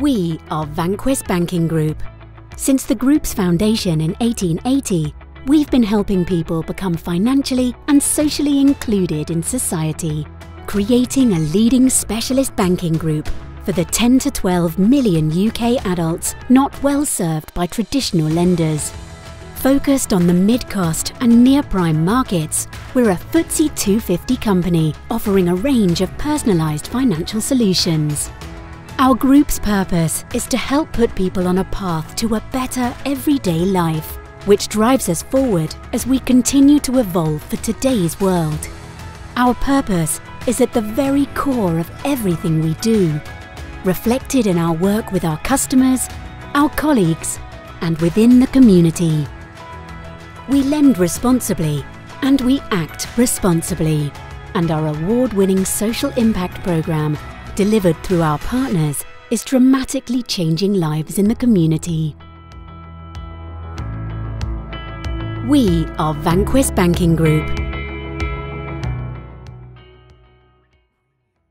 We are Vanquis Banking Group. Since the group's foundation in 1880, we've been helping people become financially and socially included in society, creating a leading specialist banking group for the 10 to 12 million UK adults not well served by traditional lenders. Focused on the mid-cost and near-prime markets, we're a FTSE 250 company offering a range of personalised financial solutions. Our group's purpose is to help put people on a path to a better everyday life, which drives us forward as we continue to evolve for today's world. Our purpose is at the very core of everything we do, reflected in our work with our customers, our colleagues, and within the community. We lend responsibly and we act responsibly, and our award winning social impact programme delivered through our partners, is dramatically changing lives in the community. We are Vanquis Banking Group.